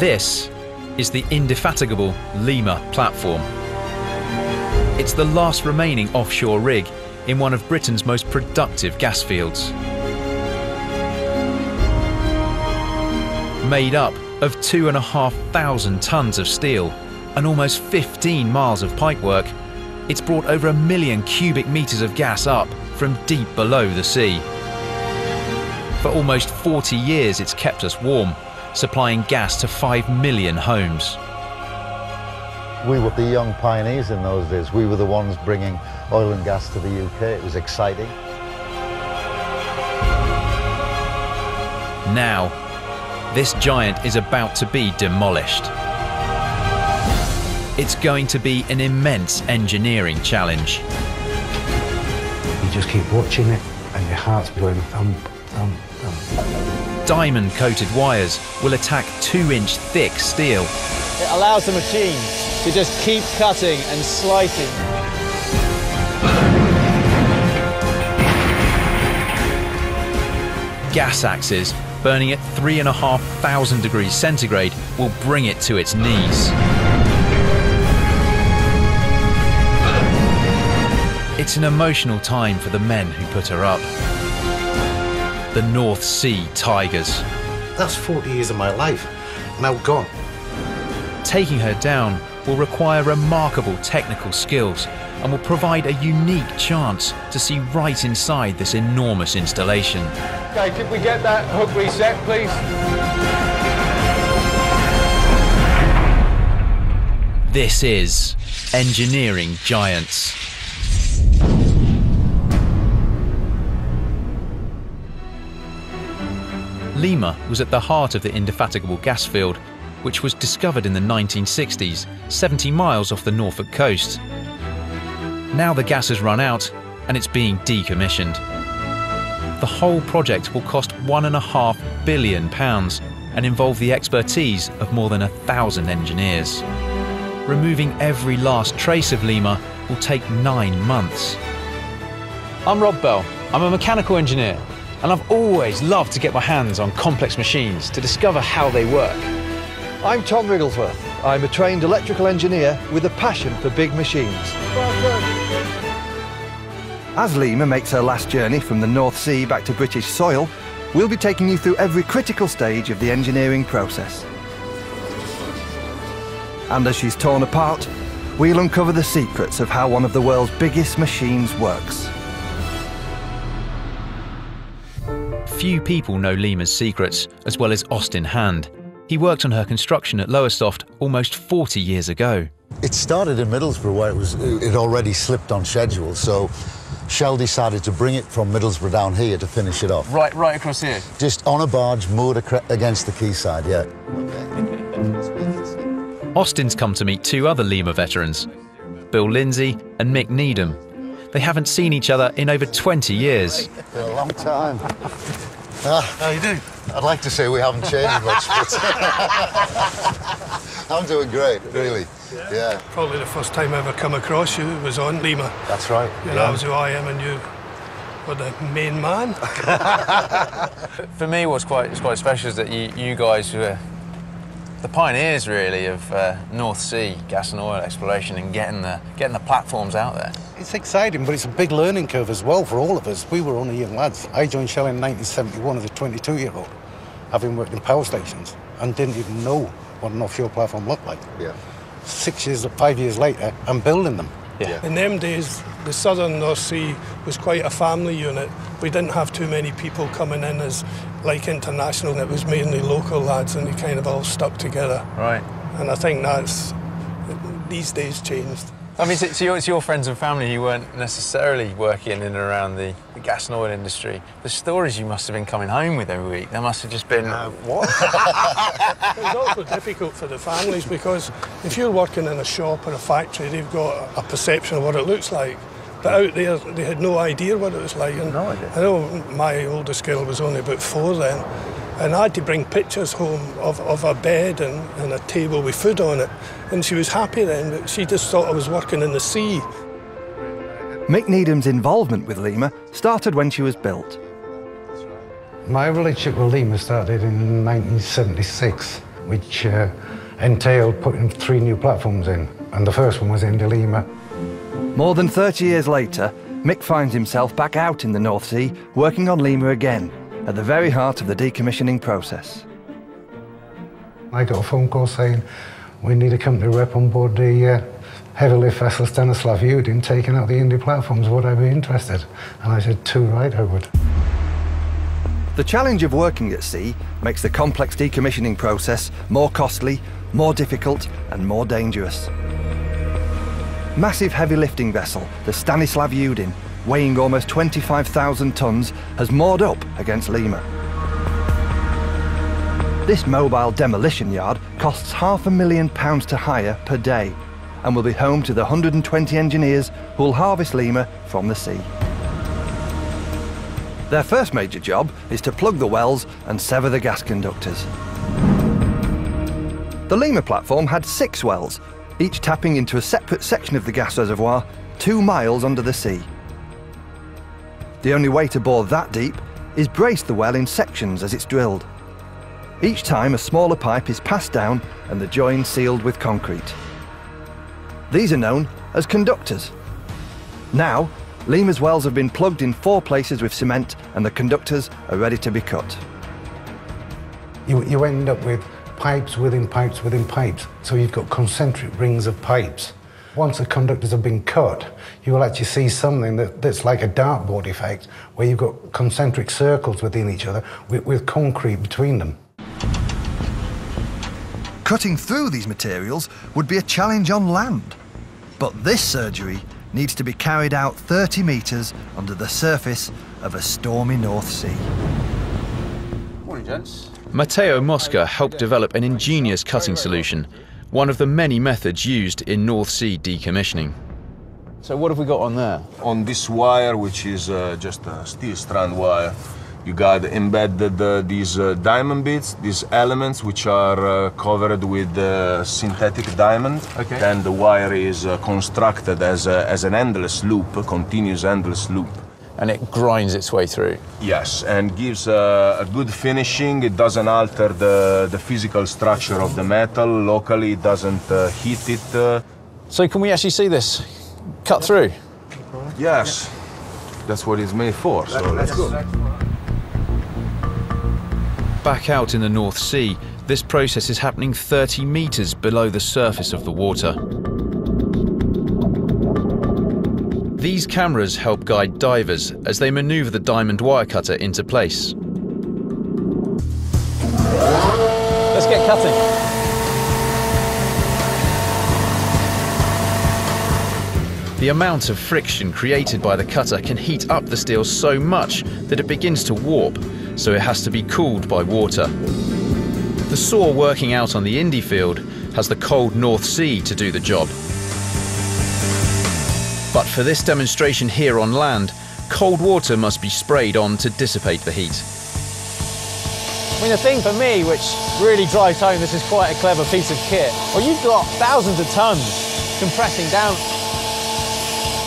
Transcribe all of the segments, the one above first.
This is the indefatigable Lima platform. It's the last remaining offshore rig in one of Britain's most productive gas fields. Made up of 2,500 tonnes of steel and almost 15 miles of pipework, it's brought over a million cubic metres of gas up from deep below the sea. For almost 40 years, it's kept us warm, supplying gas to 5 million homes. We were the young pioneers in those days. We were the ones bringing oil and gas to the UK. It was exciting. Now, this giant is about to be demolished. It's going to be an immense engineering challenge. You just keep watching it and your heart's going thump, thump, thump. Diamond coated wires will attack two inch thick steel. It allows the machine to just keep cutting and slicing. Gas axes burning at 3,500 degrees centigrade will bring it to its knees. It's an emotional time for the men who put her up. The North Sea Tigers. That's 40 years of my life now gone. Taking her down will require remarkable technical skills and will provide a unique chance to see right inside this enormous installation. Okay, could we get that hook reset, please? This is Engineering Giants. Lima was at the heart of the indefatigable gas field, which was discovered in the 1960s, 70 miles off the Norfolk coast. Now the gas has run out and it's being decommissioned. The whole project will cost £1.5 billion and involve the expertise of more than a thousand engineers. Removing every last trace of Lima will take nine months. I'm Rob Bell. I'm a mechanical engineer, and I've always loved to get my hands on complex machines to discover how they work. I'm Tom Wrigglesworth. I'm a trained electrical engineer with a passion for big machines. As Lima makes her last journey from the North Sea back to British soil, we'll be taking you through every critical stage of the engineering process. And as she's torn apart, we'll uncover the secrets of how one of the world's biggest machines works. Few people know Lima's secrets as well as Austin Hand. He worked on her construction at Lowestoft almost 40 years ago. It started in Middlesbrough where it was it already slipped on schedule, so Shell decided to bring it from Middlesbrough down here to finish it off. Right, right across here. Just on a barge moored acro- against the quayside, yeah. Austin's come to meet two other Lima veterans, Bill Lindsay and Mick Needham. They haven't seen each other in over 20 years. For a long time. Ah, How you doing? I'd like to say we haven't changed much, but I'm doing great, really. Yeah, Probably the first time I ever come across you was on Lima. that's right. You know, yeah. that was who I am, and you were the main man. For me, what's quite, what's quite special is that you, you guys were the pioneers, really, of uh, North Sea gas and oil exploration and getting the, getting the platforms out there. It's exciting, but it's a big learning curve as well for all of us. We were only young lads. I joined Shell in 1971 as a 22 year old, having worked in power stations, and didn't even know what an offshore platform looked like. Yeah. Six years, five years later, I'm building them. Yeah. In them days, the southern North Sea was quite a family unit. We didn't have too many people coming in as like international. and It was mainly local lads, and they kind of all stuck together. Right. And I think that's these days changed. I mean, so, so, your, so your friends and family who weren't necessarily working in and around the, the gas and oil industry, the stories you must have been coming home with every week, there must have just been, uh, what? It was also difficult for the families because if you're working in a shop or a factory, they've got a perception of what it looks like. But out there, they had no idea what it was like. And No idea. I know my oldest girl was only about four then, and I had to bring pictures home of, of a bed and, and a table with food on it. And she was happy then, but she just thought I was working in the sea. Mick Needham's involvement with Lima started when she was built. My relationship with Lima started in 1976 which uh, entailed putting three new platforms in, and the first one was in Lima. More than 30 years later, Mick finds himself back out in the North Sea, working on Lima again, at the very heart of the decommissioning process. I got a phone call saying, we need a company rep on board the uh, heavy lift vessel Stanislav Yudin taking out the Indy platforms. Would I be interested? And I said, too right, I would. The challenge of working at sea makes the complex decommissioning process more costly, more difficult, and more dangerous. Massive heavy lifting vessel, the Stanislav Yudin, weighing almost 25,000 tons, has moored up against Lima. This mobile demolition yard costs half a million pounds to hire per day and will be home to the 120 engineers who will harvest Lima from the sea. Their first major job is to plug the wells and sever the gas conductors. The Lima platform had six wells, each tapping into a separate section of the gas reservoir two miles under the sea. The only way to bore that deep is brace the well in sections as it's drilled. Each time a smaller pipe is passed down and the join sealed with concrete. These are known as conductors. Now, Lima's wells have been plugged in four places with cement and the conductors are ready to be cut. You, you end up with pipes within pipes within pipes, so you've got concentric rings of pipes. Once the conductors have been cut, you will actually see something that, that's like a dartboard effect, where you've got concentric circles within each other with, with concrete between them. Cutting through these materials would be a challenge on land. But this surgery needs to be carried out 30 metres under the surface of a stormy North Sea. Morning, gents. Matteo Mosca helped develop an ingenious cutting solution, one of the many methods used in North Sea decommissioning. So what have we got on there? On this wire, which is uh, just a steel strand wire, you got embedded uh, these uh, diamond bits, these elements which are uh, covered with uh, synthetic diamond. Okay. Then the wire is uh, constructed as, a, as an endless loop, a continuous endless loop. And it grinds its way through. Yes, and gives uh, a good finishing. It doesn't alter the, the physical structure of the metal. Locally, it doesn't heat it. So can we actually see this cut through? Yes, that's what it's made for. So let's go. Back out in the North Sea, this process is happening 30 metres below the surface of the water. These cameras help guide divers as they manoeuvre the diamond wire cutter into place. Let's get cutting. The amount of friction created by the cutter can heat up the steel so much that it begins to warp, so it has to be cooled by water. The saw working out on the Indy field has the cold North Sea to do the job. But for this demonstration here on land, cold water must be sprayed on to dissipate the heat. I mean, the thing for me, which really drives home this is quite a clever piece of kit, well, you've got thousands of tons compressing down.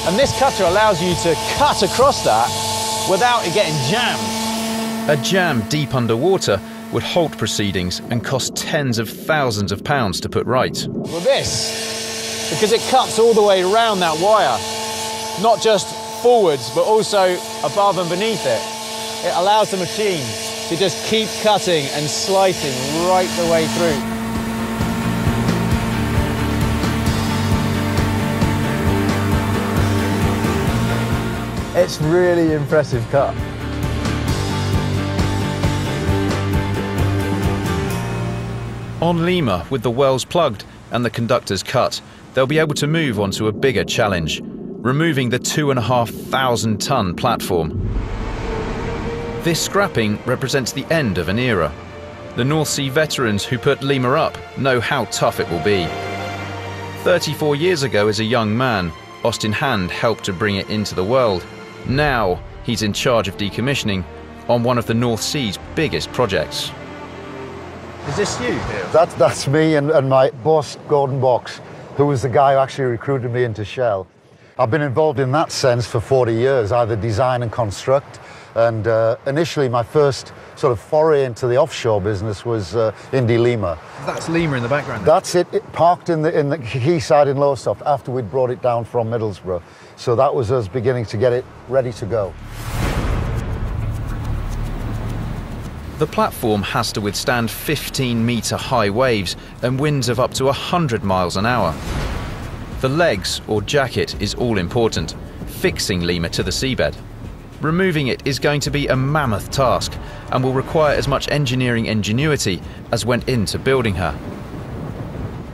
And this cutter allows you to cut across that without it getting jammed. A jam deep underwater would halt proceedings and cost tens of thousands of pounds to put right. Well, this, because it cuts all the way around that wire, not just forwards, but also above and beneath it. It allows the machine to just keep cutting and slicing right the way through. It's really impressive cut. On Lima, with the wells plugged and the conductors cut, they'll be able to move on to a bigger challenge, removing the 2,500 ton platform. This scrapping represents the end of an era. The North Sea veterans who put Lima up know how tough it will be. 34 years ago, as a young man, Austin Hand helped to bring it into the world. Now, he's in charge of decommissioning on one of the North Sea's biggest projects. Is this you? That, that's me and, and my boss, Gordon Box, who was the guy who actually recruited me into Shell. I've been involved in that sense for 40 years, either design and construct. And uh, initially, my first sort of foray into the offshore business was uh, Indy Lima. That's Lima in the background. That's it, it parked in the, in the quayside in Lowestoft after we'd brought it down from Middlesbrough. So that was us beginning to get it ready to go. The platform has to withstand 15 metre high waves and winds of up to 100 miles an hour. The legs, or jacket, is all important, fixing Lima to the seabed. Removing it is going to be a mammoth task and will require as much engineering ingenuity as went into building her.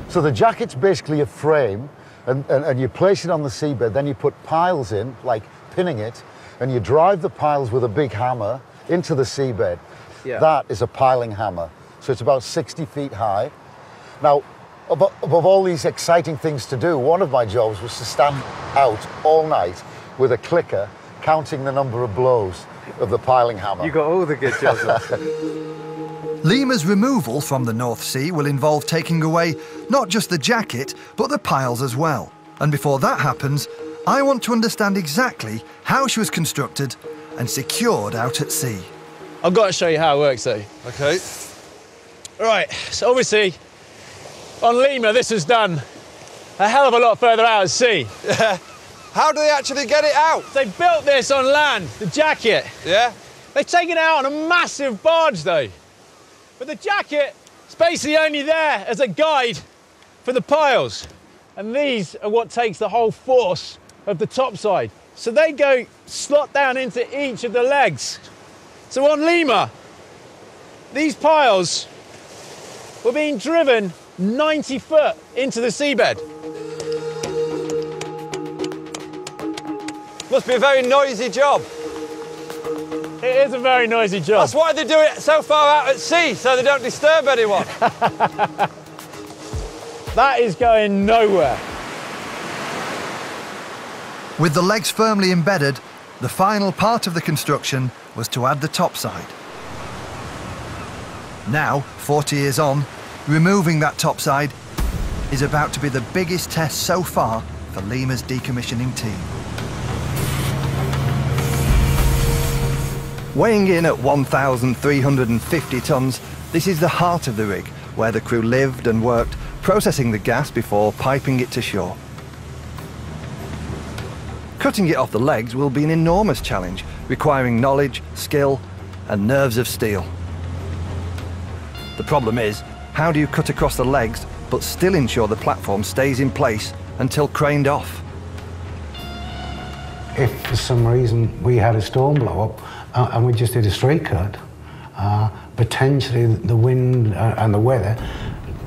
So the jacket's basically a frame, and, and, and, you place it on the seabed, then you put piles in, like pinning it, and you drive the piles with a big hammer into the seabed. Yeah. That is a piling hammer. So it's about 60 feet high. Now, above, above all these exciting things to do, one of my jobs was to stand out all night with a clicker counting the number of blows of the piling hammer. You got all the good jobs. Lima's removal from the North Sea will involve taking away not just the jacket, but the piles as well. And before that happens, I want to understand exactly how she was constructed and secured out at sea. I've got to show you how it works though. Okay. Right, so obviously on Lima this is done a hell of a lot further out at sea. Yeah. How do they actually get it out? They built this on land, the jacket. Yeah. They've taken it out on a massive barge though. But the jacket is basically only there as a guide for the piles. And these are what takes the whole force of the top side. So they go slot down into each of the legs. So on Lima, these piles were being driven 90 foot into the seabed. Must be a very noisy job. It is a very noisy job. That's why they do it so far out at sea, so they don't disturb anyone. that is going nowhere. With the legs firmly embedded, the final part of the construction was to add the topside. Now, 40 years on, removing that topside is about to be the biggest test so far for Lima's decommissioning team. Weighing in at 1,350 tonnes, this is the heart of the rig, where the crew lived and worked, processing the gas before piping it to shore. Cutting it off the legs will be an enormous challenge, requiring knowledge, skill, and nerves of steel. The problem is, how do you cut across the legs but still ensure the platform stays in place until craned off? If for some reason we had a storm blow up uh, and we just did a straight cut, uh, potentially the wind uh, and the weather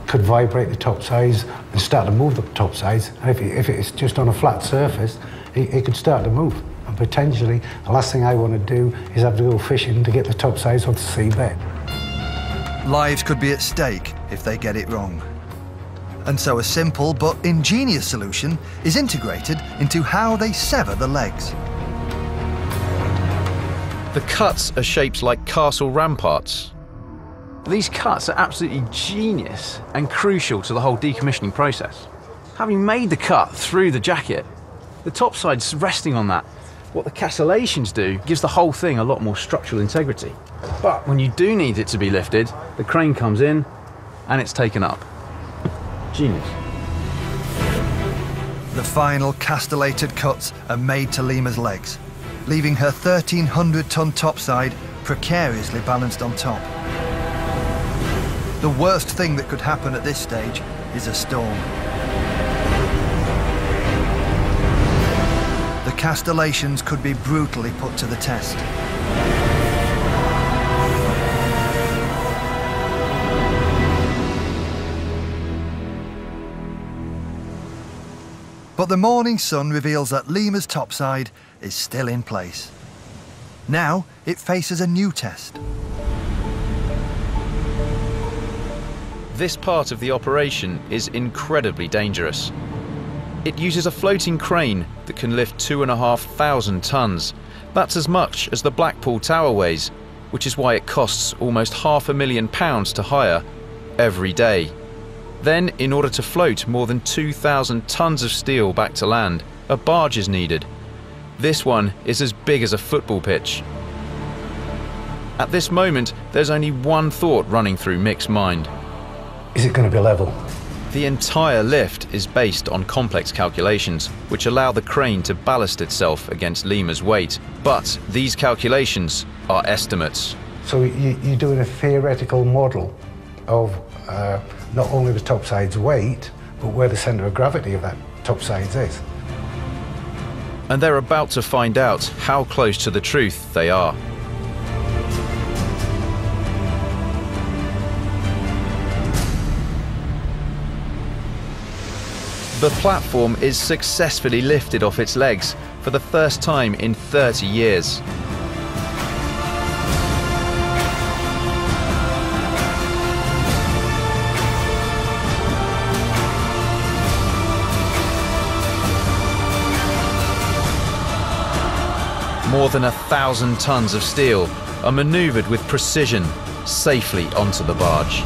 could vibrate the top sides and start to move the top sides. And if, it, if it's just on a flat surface, it, it could start to move potentially the last thing I want to do is have to go fishing to get the top sides off the seabed. Lives could be at stake if they get it wrong. And so a simple but ingenious solution is integrated into how they sever the legs. The cuts are shaped like castle ramparts. These cuts are absolutely genius and crucial to the whole decommissioning process. Having made the cut through the jacket, the top side's resting on that what the castellations do gives the whole thing a lot more structural integrity. But when you do need it to be lifted, the crane comes in and it's taken up. Genius. The final castellated cuts are made to Lima's legs, leaving her 1,300 ton topside precariously balanced on top. The worst thing that could happen at this stage is a storm. Castellations could be brutally put to the test. But the morning sun reveals that Lima's topside is still in place. Now it faces a new test. This part of the operation is incredibly dangerous. It uses a floating crane that can lift 2,500 tonnes. That's as much as the Blackpool Tower weighs, which is why it costs almost half a million pounds to hire every day. Then, in order to float more than 2,000 tonnes of steel back to land, a barge is needed. This one is as big as a football pitch. At this moment, there's only one thought running through Mick's mind. Is it going to be level? The entire lift is based on complex calculations, which allow the crane to ballast itself against Lima's weight. But these calculations are estimates. So you, you're doing a theoretical model of uh, not only the topside's weight, but where the centre of gravity of that topside is. And they're about to find out how close to the truth they are. The platform is successfully lifted off its legs for the first time in 30 years. More than a thousand tons of steel are manoeuvred with precision safely onto the barge.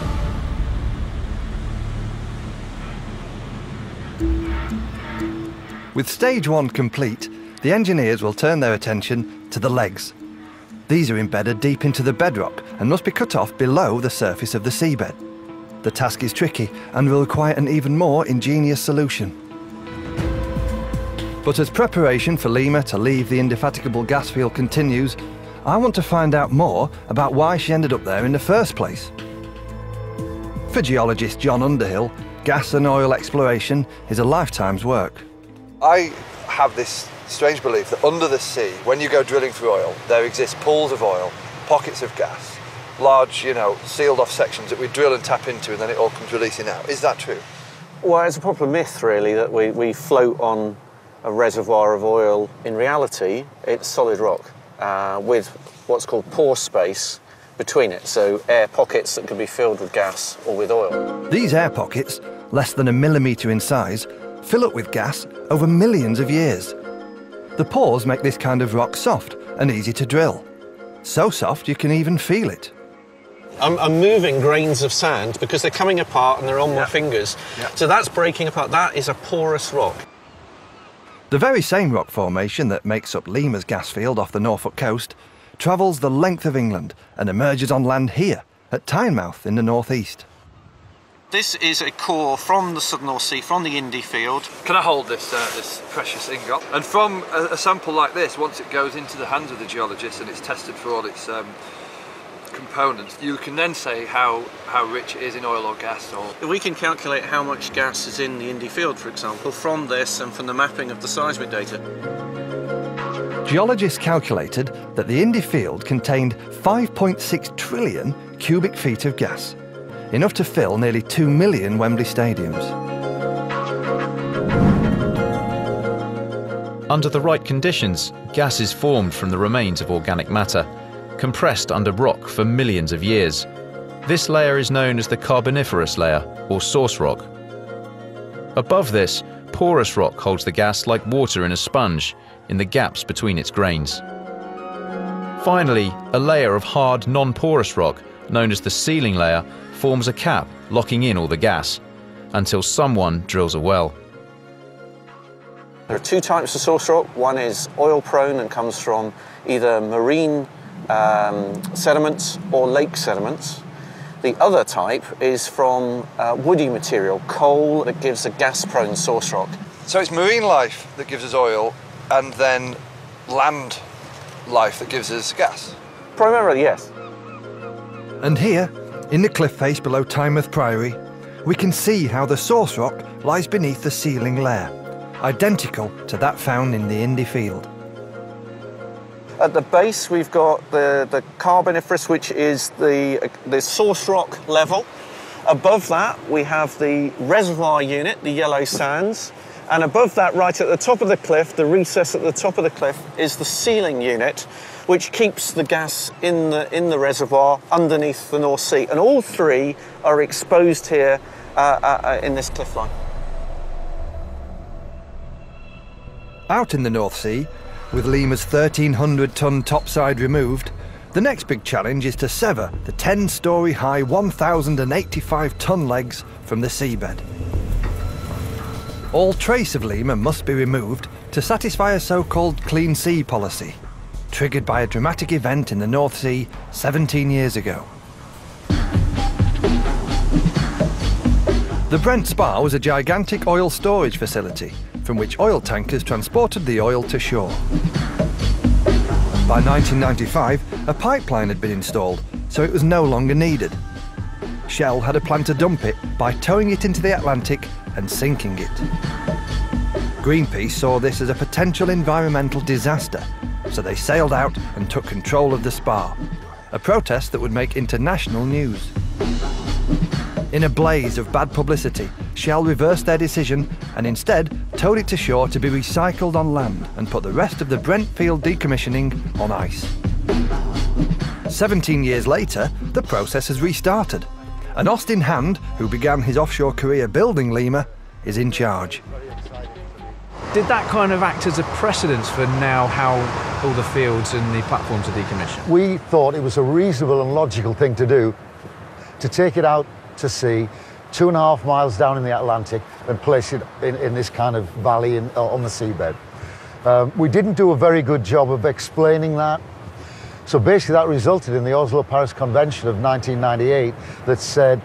With stage one complete, the engineers will turn their attention to the legs. These are embedded deep into the bedrock and must be cut off below the surface of the seabed. The task is tricky and will require an even more ingenious solution. But as preparation for Lima to leave the indefatigable gas field continues, I want to find out more about why she ended up there in the first place. For geologist John Underhill, gas and oil exploration is a lifetime's work. I have this strange belief that under the sea, when you go drilling for oil, there exist pools of oil, pockets of gas, large, you know, sealed off sections that we drill and tap into and then it all comes releasing out. Is that true? Well, it's a proper myth, really, that we, we float on a reservoir of oil. In reality, it's solid rock uh, with what's called pore space between it, so air pockets that can be filled with gas or with oil. These air pockets, less than a millimetre in size, fill up with gas over millions of years. The pores make this kind of rock soft and easy to drill. So soft you can even feel it. I'm, I'm moving grains of sand because they're coming apart and they're on my fingers. So that's breaking apart. That is a porous rock. The very same rock formation that makes up Lima's gas field off the Norfolk coast travels the length of England and emerges on land here at Tynemouth in the northeast. This is a core from the Southern North Sea, from the Indy field. Can I hold this uh, this precious ingot? And from a, a, sample like this, once it goes into the hands of the geologist and it's tested for all its um, components, you can then say how, how rich it is in oil or gas. Or we can calculate how much gas is in the Indy field, for example, from this and from the mapping of the seismic data. Geologists calculated that the Indy field contained 5.6 trillion cubic feet of gas enough to fill nearly 2 million Wembley stadiums. Under the right conditions, gas is formed from the remains of organic matter, compressed under rock for millions of years. This layer is known as the Carboniferous layer, or source rock. Above this, porous rock holds the gas like water in a sponge, in the gaps between its grains. Finally, a layer of hard, non-porous rock, known as the sealing layer, forms a cap locking in all the gas until someone drills a well. There are two types of source rock. One is oil prone and comes from either marine um, sediments or lake sediments. The other type is from uh, woody material, coal that gives a gas prone source rock. So it's marine life that gives us oil and then land life that gives us gas? Primarily, yes. And here, in the cliff face below Tynemouth Priory, we can see how the source rock lies beneath the sealing layer, identical to that found in the Indy field. At the base, we've got the, the Carboniferous, which is the, the source rock level. Above that, we have the reservoir unit, the yellow sands. And above that, right at the top of the cliff, the recess at the top of the cliff, is the sealing unit, which keeps the gas in the, in the reservoir underneath the North Sea. And all three are exposed here uh, uh, in this cliff line. Out in the North Sea, with Lima's 1,300 tonne topside removed, the next big challenge is to sever the 10 storey high 1,085 tonne legs from the seabed. All trace of Lima must be removed to satisfy a so called clean sea policy. Triggered by a dramatic event in the North Sea 17 years ago. The Brent Spar was a gigantic oil storage facility from which oil tankers transported the oil to shore. By 1995, a pipeline had been installed, so it was no longer needed. Shell had a plan to dump it by towing it into the Atlantic and sinking it. Greenpeace saw this as a potential environmental disaster, so they sailed out and took control of the spa, a protest that would make international news. In a blaze of bad publicity, Shell reversed their decision and instead towed it to shore to be recycled on land and put the rest of the Brentfield decommissioning on ice. 17 years later, the process has restarted, and Austin Hand, who began his offshore career building Lima, is in charge. Did that kind of act as a precedence for now how all the fields and the platforms are decommissioned? We thought it was a reasonable and logical thing to do to take it out to sea, two and a half miles down in the Atlantic, and place it in, in this kind of valley in, on the seabed. Um, we didn't do a very good job of explaining that. So basically, that resulted in the Oslo Paris Convention of 1998 that said,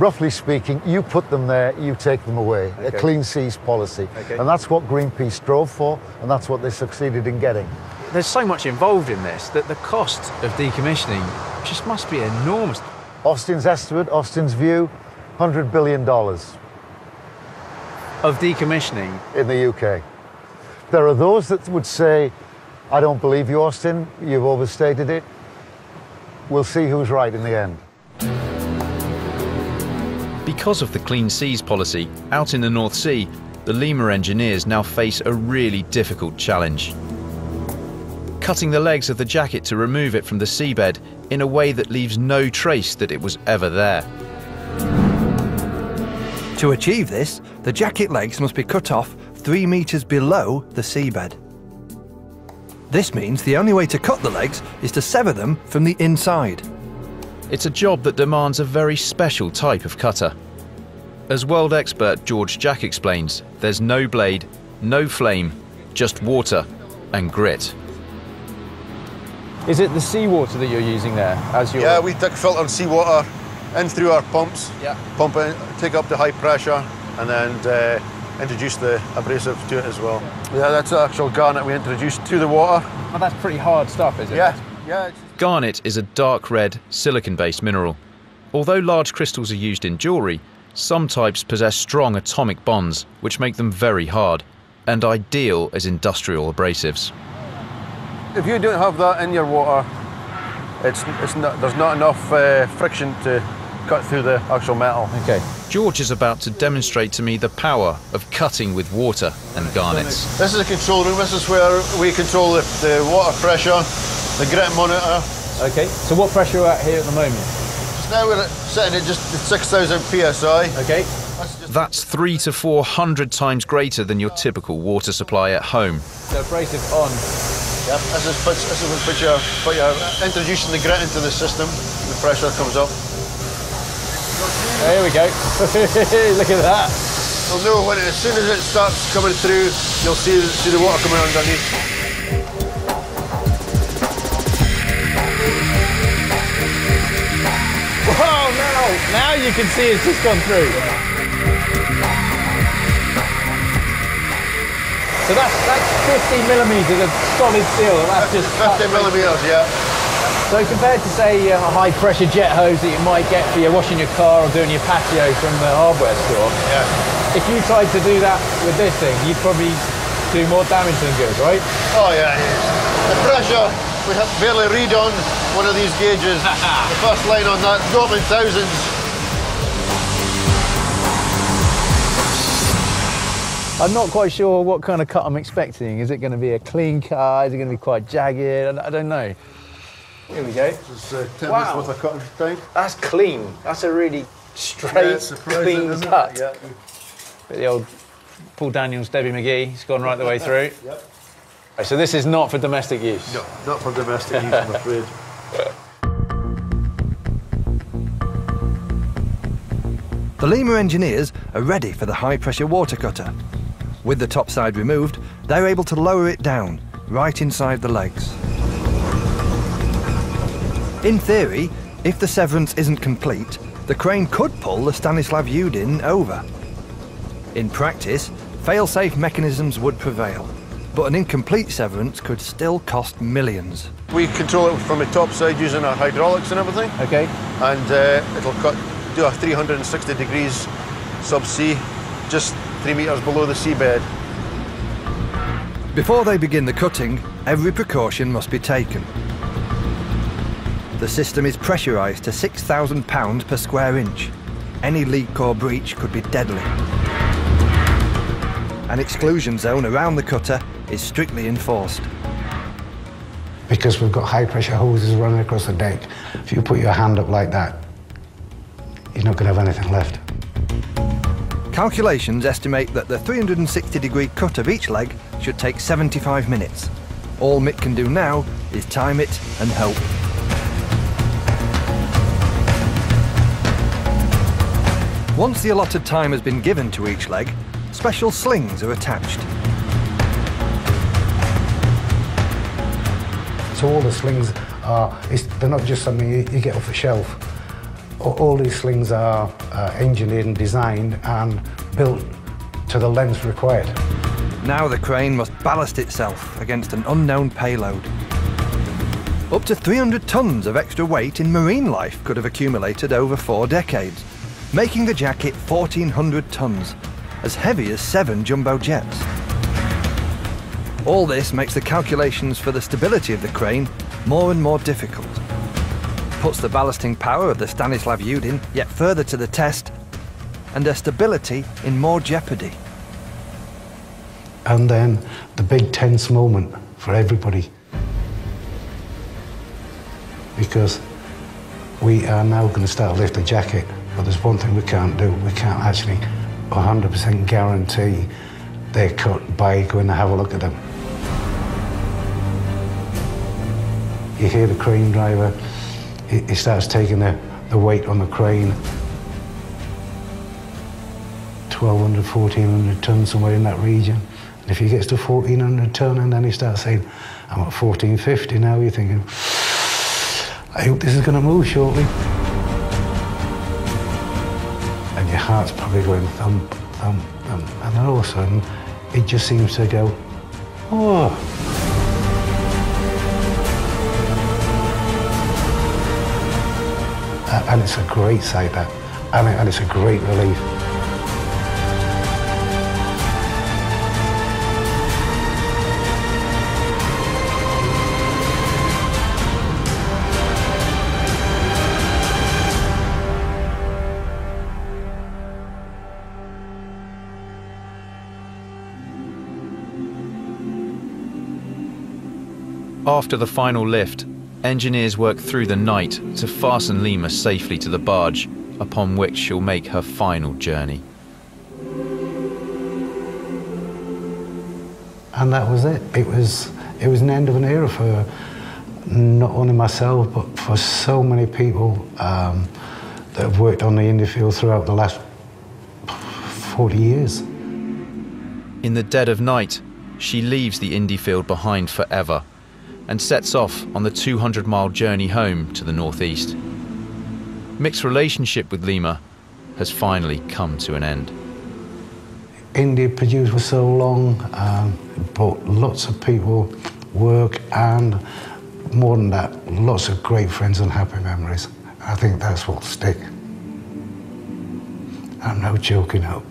roughly speaking, you put them there, you take them away. Okay. A clean seas policy. Okay. And that's what Greenpeace strove for, and that's what they succeeded in getting. There's so much involved in this that the cost of decommissioning just must be enormous. Austin's estimate, Austin's view, $100 billion. Of decommissioning? In the UK. There are those that would say, I don't believe you, Austin, you've overstated it. We'll see who's right in the end. Because of the Clean Seas policy, out in the North Sea, the Lima engineers now face a really difficult challenge. Cutting the legs of the jacket to remove it from the seabed in a way that leaves no trace that it was ever there. To achieve this, the jacket legs must be cut off three metres below the seabed. This means the only way to cut the legs is to sever them from the inside. It's a job that demands a very special type of cutter. As world expert George Jack explains, there's no blade, no flame, just water and grit. Is it the seawater that you're using there as your? Yeah, we take filtered seawater in through our pumps. Yeah. Pump it, take up the high pressure, and then uh, introduce the abrasive to it as well. Yeah, that's the actual garnet we introduced to the water. Oh, that's pretty hard stuff, is it? Yeah. Yeah. Garnet is a dark red, silicon-based mineral. Although large crystals are used in jewellery, some types possess strong atomic bonds, which make them very hard and ideal as industrial abrasives. If you don't have that in your water, it's, it's not, there's not enough uh, friction to cut through the actual metal. Okay. George is about to demonstrate to me the power of cutting with water and garnets. This is a control room. This is where we control the, the water pressure, the grit monitor. Okay. So what pressure are we at here at the moment? Just now we're setting it just at 6,000 psi. Okay. That's three to four hundred times greater than your typical water supply at home. The abrasive on. Yep, this is, puts, this is put your, put your, introducing the grit into the system, the pressure comes up. There we go. Look at that. You'll know when, as soon as it starts coming through, you'll see, see the water coming underneath. Wow, now, now you can see it's just gone through. So that's, that's 50 millimetres of solid steel. That's just 50 millimetres, yeah. So compared to say um, a high pressure jet hose that you might get for your washing your car or doing your patio from the hardware store, yeah. if you tried to do that with this thing, you'd probably do more damage than good, right? Oh yeah, the pressure we have barely read on one of these gauges. the first line on that, not in thousands. I'm not quite sure what kind of cut I'm expecting. Is it going to be a clean cut? Is it going to be quite jagged? I don't know. Here we go. This is uh, 10 wow. worth of cutting time. That's clean. That's a really straight, yeah, clean cut. Yeah. The old Paul Daniels, Debbie McGee, it's gone right the way through. yep. So this is not for domestic use? No, not for domestic use, I'm afraid. The Lima engineers are ready for the high-pressure water cutter. With the top side removed, they're able to lower it down, right inside the legs. In theory, if the severance isn't complete, the crane could pull the Stanislav Yudin over. In practice, fail-safe mechanisms would prevail, but an incomplete severance could still cost millions. We control it from the top side using our hydraulics and everything. Okay. And uh, it'll cut, do a 360 degrees subsea, just three metres below the seabed. Before they begin the cutting, every precaution must be taken. The system is pressurised to £6,000 per square inch. Any leak or breach could be deadly. An exclusion zone around the cutter is strictly enforced. Because we've got high pressure hoses running across the deck, if you put your hand up like that, you're not going to have anything left. Calculations estimate that the 360 degree cut of each leg should take 75 minutes. All Mick can do now is time it and hope. Once the allotted time has been given to each leg, special slings are attached. So all the slings are, they're not just something you, you get off the shelf. All, these slings are uh, engineered and designed and built to the length required. Now the crane must ballast itself against an unknown payload. Up to 300 tons of extra weight in marine life could have accumulated over four decades, making the jacket 1,400 tons, as heavy as seven jumbo jets. All this makes the calculations for the stability of the crane more and more difficult. Puts the ballasting power of the Stanislav Yudin yet further to the test, and their stability in more jeopardy. And then the big tense moment for everybody. Because we are now going to start to lift the jacket, but there's one thing we can't do. We can't actually 100% guarantee they're cut by going to have a look at them. You hear the crane driver, he, starts taking the, the weight on the crane. 1,200, 1,400 tons, somewhere in that region. And if he gets to 1,400 ton and then he starts saying, I'm at 1,450 now, you're thinking, I hope this is going to move shortly. And your heart's probably going thump, thump, thump. And then all of a sudden, it just seems to go, oh. And it's a great sight, that. And it's a great relief. After the final lift, engineers work through the night to fasten Lima safely to the barge, upon which she'll make her final journey. And that was it. It was, it was an end of an era for not only myself, but for so many people um, that have worked on the Indy field throughout the last 40 years. In the dead of night, she leaves the Indy field behind forever and sets off on the 200 mile journey home to the northeast. Mick's relationship with Lima has finally come to an end. Indy produced for so long, um, brought lots of people work and more than that, lots of great friends and happy memories. I think that's what'll stick. I'm no joking up.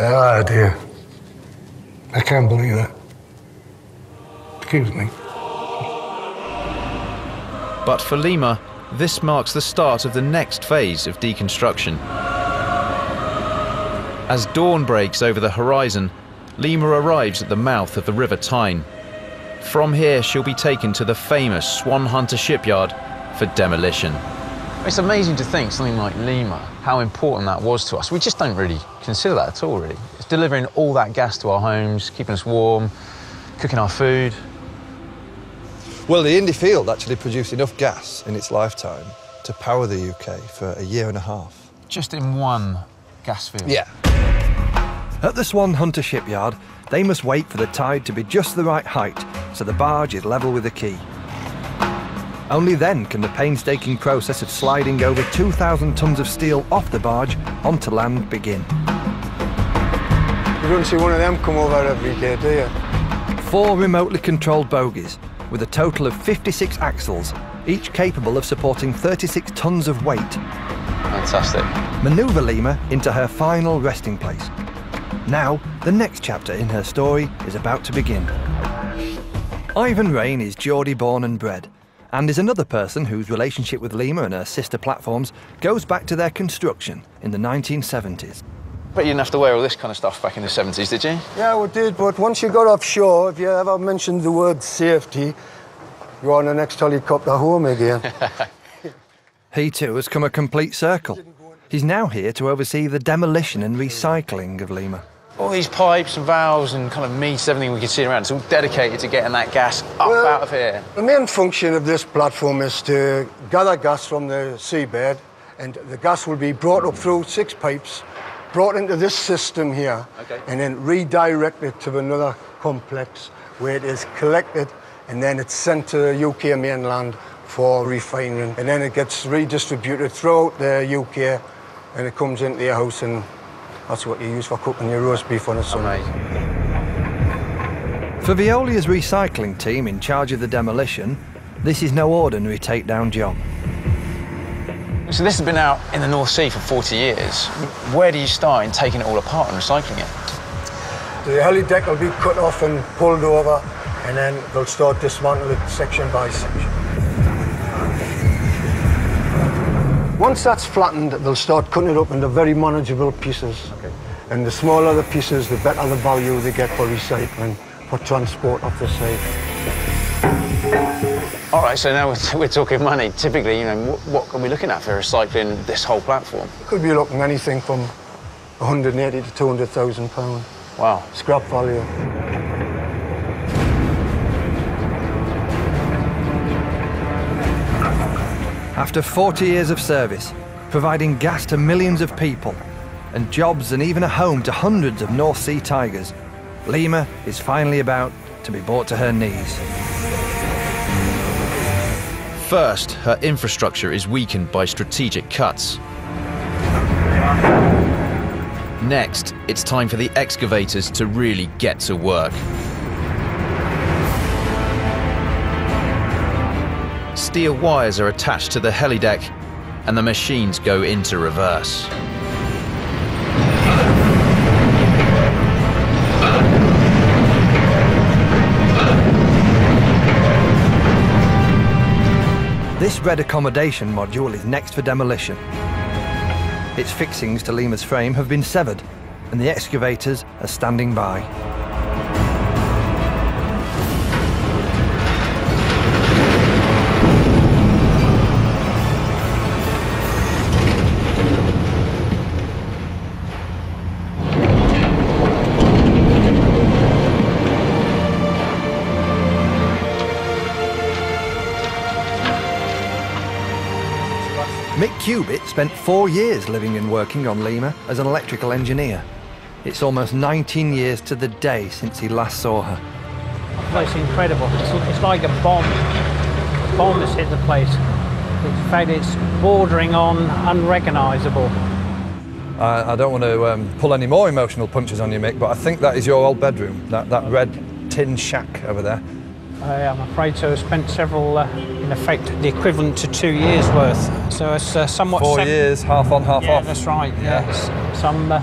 Ah, dear. I can't believe that. Excuse me. But for Lima, this marks the start of the next phase of deconstruction. As dawn breaks over the horizon, Lima arrives at the mouth of the River Tyne. From here, she'll be taken to the famous Swan Hunter shipyard for demolition. It's amazing to think something like Lima, how important that was to us. We just don't really consider that at all, really. It's delivering all that gas to our homes, keeping us warm, cooking our food. Well, the Indy field actually produced enough gas in its lifetime to power the UK for a year and a half. Just in one gas field? Yeah. At the Swan Hunter shipyard, they must wait for the tide to be just the right height so the barge is level with the quay. Only then can the painstaking process of sliding over 2,000 tons of steel off the barge onto land begin. You don't see one of them come over every day, do you? Four remotely controlled bogies with a total of 56 axles, each capable of supporting 36 tons of weight. Fantastic. Maneuver Lima into her final resting place. Now, the next chapter in her story is about to begin. Ivan Rain is Geordie born and bred, and is another person whose relationship with Lima and her sister platforms goes back to their construction in the 1970s. But you didn't have to wear all this kind of stuff back in the 70s, did you? Yeah, we did, but once you got offshore, if you ever mentioned the word safety, you're on the next helicopter home again. He too has come a complete circle. He's now here to oversee the demolition and recycling of Lima. All these pipes and valves and kind of meats, everything we can see around, it's all dedicated to getting that gas up Well- out of here. The main function of this platform is to gather gas from the seabed, and the gas will be brought up through six pipes, brought into this system here, Okay. and then redirected to another complex where it is collected, and then it's sent to the UK mainland for refining, and then it gets redistributed throughout the UK, and it comes into your house, and that's what you use for cooking your roast beef on a Sunday. For Veolia's recycling team in charge of the demolition, this is no ordinary takedown job. So this has been out in the North Sea for 40 years. Where do you start in taking it all apart and recycling it? The heli deck will be cut off and pulled over, and then they'll start dismantling it section by section. Once that's flattened, they'll start cutting it up into very manageable pieces. And the smaller the pieces, the better the value they get for recycling, for transport off the site. All right, so now we're, we're talking money. Typically, you know, what, what are we looking at for recycling this whole platform? Could be looking anything from 180 to 200,000 pounds. Wow. Scrap value. After 40 years of service, providing gas to millions of people, and jobs and even a home to hundreds of North Sea tigers, Lima is finally about to be brought to her knees. First, her infrastructure is weakened by strategic cuts. Next, it's time for the excavators to really get to work. Steel wires are attached to the helideck, and the machines go into reverse. This red accommodation module is next for demolition. Its fixings to Lima's frame have been severed, and the excavators are standing by. Cubitt spent four years living and working on Lima as an electrical engineer. It's almost 19 years to the day since he last saw her. The place is incredible. It's, it's like a bomb. A bomb has hit the place. In fact, it's bordering on unrecognisable. I, I don't want to um, pull any more emotional punches on you, Mick, but I think that is your old bedroom, that, that red tin shack over there. I am afraid so. I spent several, uh, in effect, the equivalent to two years' worth. So it's uh, somewhat. Four sev- years, half on, half yeah, off. that's right. Yeah, It's some uh,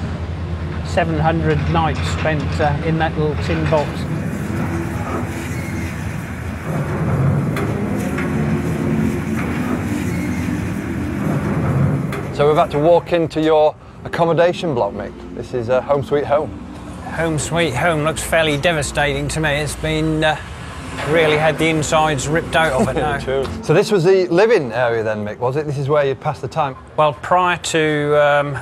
700 nights spent uh, in that little tin box. So we've had to walk into your accommodation block, Mick. This is uh, home sweet home. Home sweet home looks fairly devastating to me. It's been uh, really had the insides ripped out of it now. So this was the living area then, Mick, was it? This is where you'd pass the time. Well, prior to um,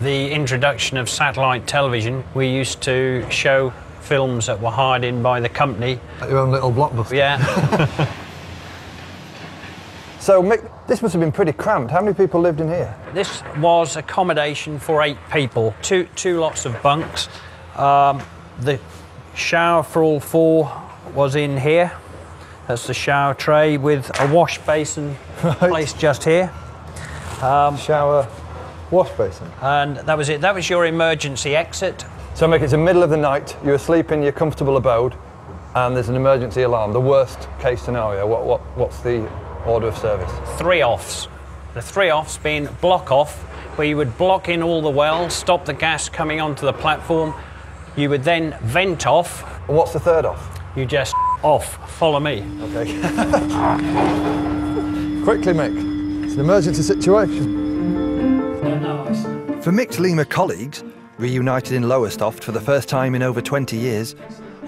the introduction of satellite television, we used to show films that were hired in by the company. At your own little blockbuster. Yeah. So Mick, this must have been pretty cramped. How many people lived in here? this was accommodation for eight people, two, two lots of bunks. Um, the shower for all four was in here. That's the shower tray with a wash basin placed just here. Um, shower, wash basin. And that was it. That was your emergency exit. So, Mick, it's the middle of the night. You're asleep in your comfortable abode, and there's an emergency alarm. The worst case scenario. What, what, what's the order of service? Three offs. The three offs being block off, where you would block in all the wells, stop the gas coming onto the platform. You would then vent off. And what's the third off? You just off. Follow me. Okay. Quickly, Mick. It's an emergency situation. For Mick's Lima colleagues, reunited in Lowestoft for the first time in over 20 years,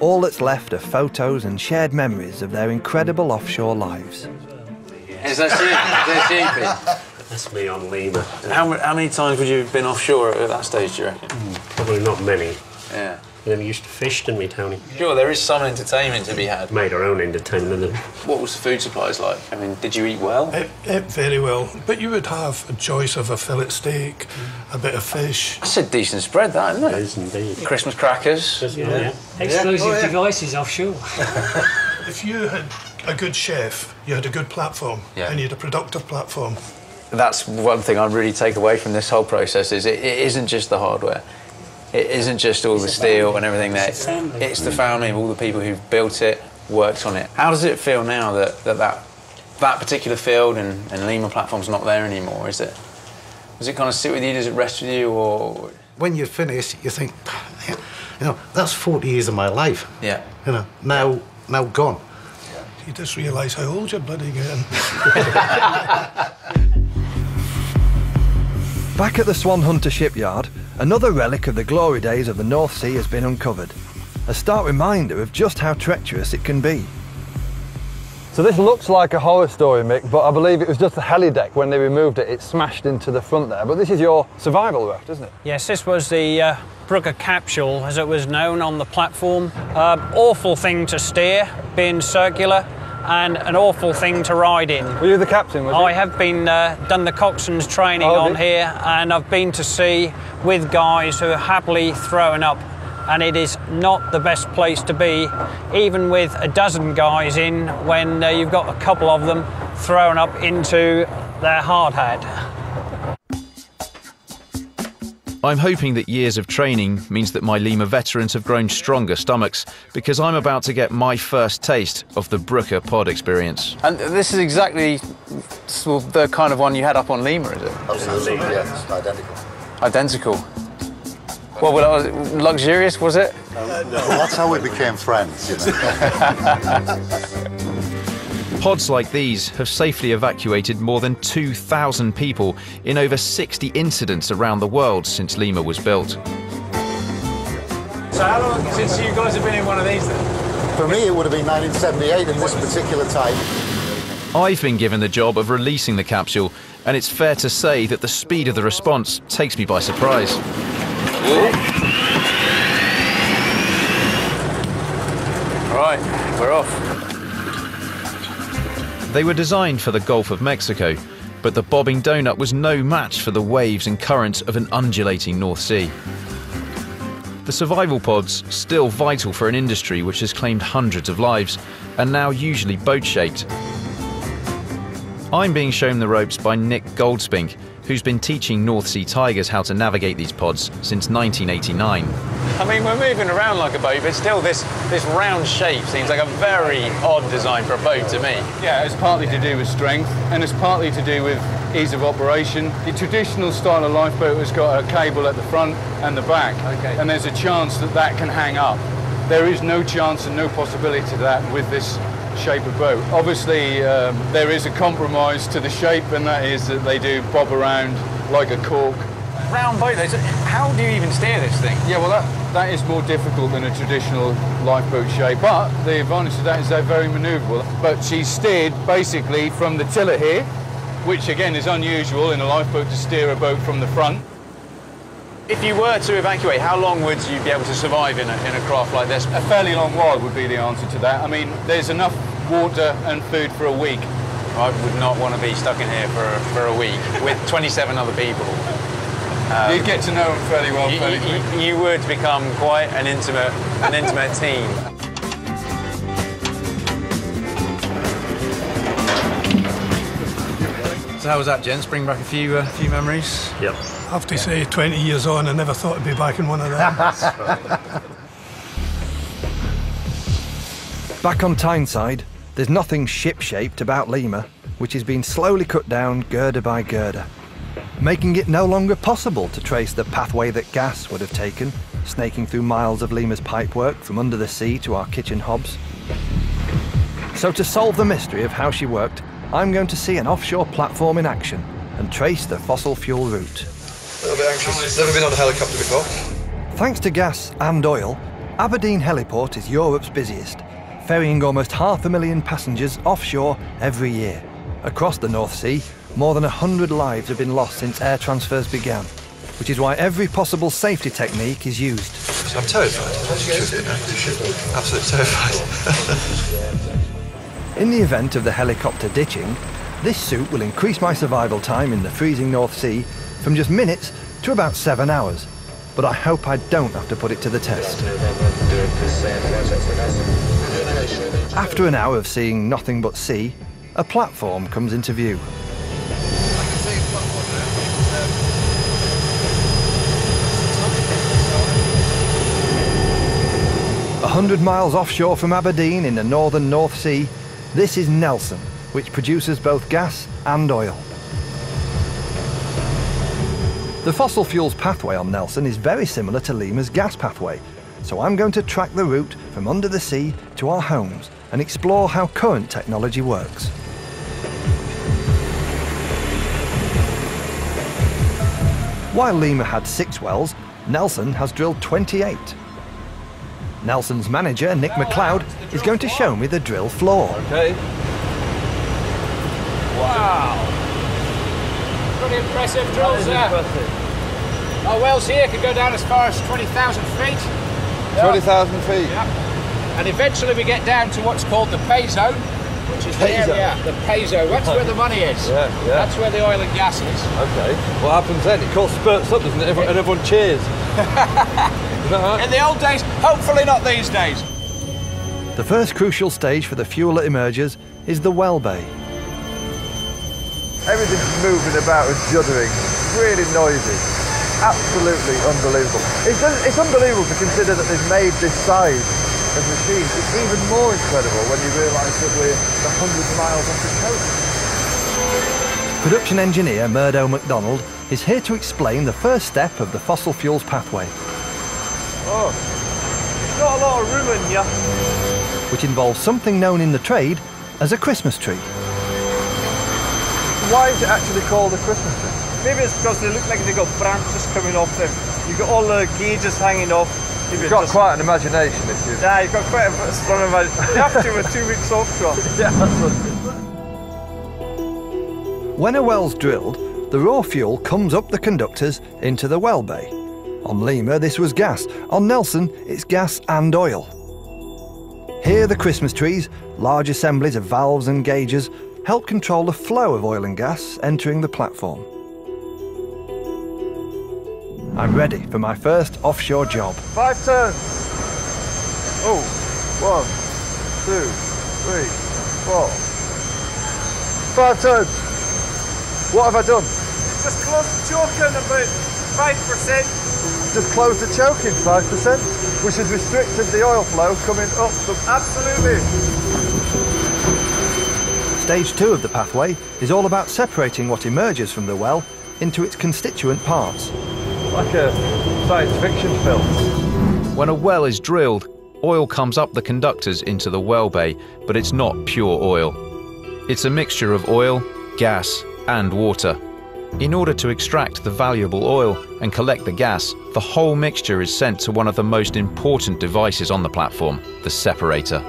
all that's left are photos and shared memories of their incredible offshore lives. Is that you? Is that you, That's me on Lima. How, how many times would you have been offshore at that stage, do you reckon? Hmm, probably not many. Yeah. And then used to fish, didn't we, Tony? Sure, there is some entertainment to be had. Made our own entertainment. And What was the food supplies like? I mean, did you eat well? It, it very well. But you would have a choice of a fillet steak, a bit of fish. That's a decent spread, that, isn't it? It is indeed. Christmas crackers. Yeah. Explosive Oh, yeah. devices offshore. If you had a good chef, you had a good platform, Yeah. and you had a productive platform. That's one thing I really take away from this whole process is it, it isn't just the hardware. It isn't just all the steel and everything there. It's family. It's the family of all the people who've built it, worked on it. How does it feel now that that, that, that particular field and, and Lima platform's not there anymore? Is it? Does it kind of sit with you? Does it rest with you? Or When you finish, you think, you know, that's 40 years of my life. yeah. You know, now, now gone. You just realise how old you're bloody getting. Back at the Swan Hunter shipyard, another relic of the glory days of the North Sea has been uncovered. A stark reminder of just how treacherous it can be. So this looks like a horror story, Mick, but I believe it was just the heli deck when they removed it. It smashed into the front there. But this is your survival raft, isn't it? Yes, this was the uh, Brucker capsule, as it was known on the platform. Um, awful thing to steer, being circular, and an awful thing to ride in. Were you the captain? I you? have been uh, done the coxswain's training Oh, on here, and I've been to sea with guys who are happily throwing up. And it is not the best place to be, even with a dozen guys in, when uh, you've got a couple of them thrown up into their hard hat. I'm hoping that years of training means that my Lima veterans have grown stronger stomachs because I'm about to get my first taste of the Brucker pod experience. And this is exactly sort the kind of one you had up on Lima, is it? Absolutely, yeah, it's identical. Identical. Well, well, that was luxurious, was it? Uh, well, that's how we became friends, you know. Pods like these have safely evacuated more than 2,000 people in over 60 incidents around the world since Lima was built. So how long since you guys have been in one of these then? For me, it would have been 1978 in this particular type. I've been given the job of releasing the capsule, and it's fair to say that the speed of the response takes me by surprise. Right, we're off. They were designed for the Gulf of Mexico, but the bobbing donut was no match for the waves and currents of an undulating North Sea. The survival pods, still vital for an industry which has claimed hundreds of lives, are now usually boat shaped. I'm being shown the ropes by Nick Goldspink, who's been teaching North Sea Tigers how to navigate these pods since 1989. I mean, we're moving around like a boat, but still, this this round shape seems like a very odd design for a boat to me. Yeah, it's partly to do with strength and it's partly to do with ease of operation. The traditional style of lifeboat has got a cable at the front and the back, Okay. and there's a chance that that can hang up. There is no chance and no possibility to that with this shape of boat. Obviously, um, there is a compromise to the shape, and that is that they do bob around like a cork. Round boat, though. So how do you even steer this thing? Yeah, well, that, that is more difficult than a traditional lifeboat shape, but the advantage of that is they're very manoeuvrable. But she's steered basically from the tiller here, which again is unusual in a lifeboat to steer a boat from the front. If you were to evacuate, how long would you be able to survive in a, in a craft like this? A fairly long while would be the answer to that. I mean, there's enough water and food for a week. I would not want to be stuck in here for, for a week with 27 other people. Um, You'd get to know them fairly well. you, fairly you- you would become quite an intimate, an intimate team. So how was that, gents? Bring back a few uh, few memories. Yep. I have to say, 20 years on, I never thought I'd be back in one of them. Back on Tyneside, there's nothing ship-shaped about Lima, which has been slowly cut down girder by girder, making it no longer possible to trace the pathway that gas would have taken, snaking through miles of Lima's pipework from under the sea to our kitchen hobs. So to solve the mystery of how she worked, I'm going to see an offshore platform in action and trace the fossil fuel route. A little bit anxious. Never been on a helicopter before. Thanks to gas and oil, Aberdeen Heliport is Europe's busiest, ferrying almost half a million passengers offshore every year. Across the North Sea, more than 100 lives have been lost since air transfers began, which is why every possible safety technique is used. I'm terrified. Absolutely terrified. In the event of the helicopter ditching, this suit will increase my survival time in the freezing North Sea from just minutes to about seven hours. But I hope I don't have to put it to the test. After an hour of seeing nothing but sea, a platform comes into view. A hundred miles offshore from Aberdeen in the northern North Sea, this is Nelson, which produces both gas and oil. The fossil fuels pathway on Nelson is very similar to Lima's gas pathway, so I'm going to track the route from under the sea to our homes and explore how current technology works. While Lima had six wells, Nelson has drilled 28. Nelson's manager, Nick McLeod, is going to show me the drill floor. Okay. Wow. Pretty impressive drills there. Our wells here could go down as far as 20,000 feet. 20,000 feet. Yeah. And eventually we get down to what's called the pay zone, which is the Pay zone? area, the pay zone. That's where the money is. Yeah, yeah. That's where the oil and gas is. Okay. What happens then? It calls spurts up, doesn't it? Everyone, and everyone cheers. Uh-huh. In the old days, hopefully not these days. The first crucial stage for the fuel that emerges is the well bay. Everything's moving about and juddering. Really noisy. Absolutely unbelievable. It's, it's unbelievable to consider that they've made this size of machines. It's even more incredible when you realise that we're the hundreds of miles off the coast. Production engineer Murdo MacDonald is here to explain the first step of the fossil fuels pathway, Oh, not a lot of room in here. which involves something known in the trade as a Christmas tree. Why is it actually called a Christmas tree? Maybe it's because they look like they've got branches coming off them. You've got all the gauges hanging off. Maybe You've got just- quite an imagination if you... Yeah, you've got quite a bit of strong imagination. You have to with two weeks offshore. yeah, that's what When a well's drilled, the raw fuel comes up the conductors into the well bay. On Lima, this was gas. On Nelson, it's gas and oil. Here, the Christmas trees, large assemblies of valves and gauges, help control the flow of oil and gas entering the platform. I'm ready for my first offshore job. Five turns. Oh, one, two, three, four. Five turns. What have I done? Just close the choking about 5%. Just closed the choking, 5%, which has restricted the oil flow coming up from... Absolutely. Stage two of the pathway is all about separating what emerges from the well into its constituent parts. Like a science fiction film. When a well is drilled, oil comes up the conductors into the well bay, but it's not pure oil. It's a mixture of oil, gas, and water. In order to extract the valuable oil and collect the gas, the whole mixture is sent to one of the most important devices on the platform, the separator.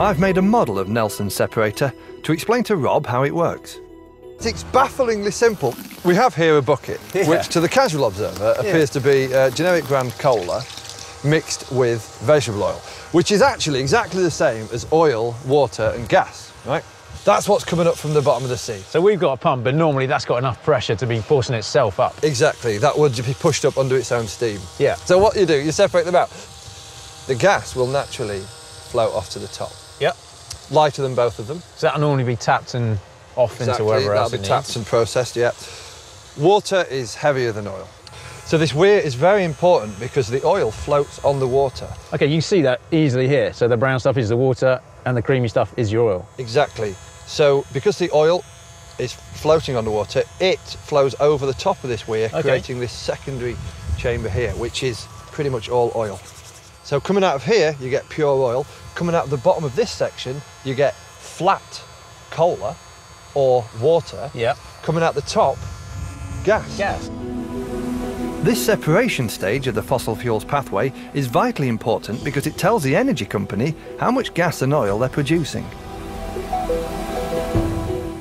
I've made a model of Nelson's separator to explain to Rob how it works. It's bafflingly simple. We have here a bucket, Yeah. which to the casual observer appears to be uh, generic brand cola mixed with vegetable oil, which is actually exactly the same as oil, water, and gas, right? That's what's coming up from the bottom of the sea. So we've got a pump, but normally that's got enough pressure to be forcing itself up. Exactly, that would be pushed up under its own steam. Yeah. So what you do, you separate them out. The gas will naturally float off to the top. Yep. lighter than both of them. So that'll normally be tapped and off Exactly, into wherever else that'll be tapped needs. and processed, yeah. Water is heavier than oil. So this weir is very important because the oil floats on the water. Okay, you see that easily here. So the brown stuff is the water and the creamy stuff is your oil. Exactly. So because the oil is floating on the water, it flows over the top of this weir, Okay. creating this secondary chamber here, which is pretty much all oil. So coming out of here, you get pure oil. Coming out of the bottom of this section, you get flat cola or water. Yeah. Coming out the top, gas. Gas. This separation stage of the fossil fuels pathway is vitally important because it tells the energy company how much gas and oil they're producing.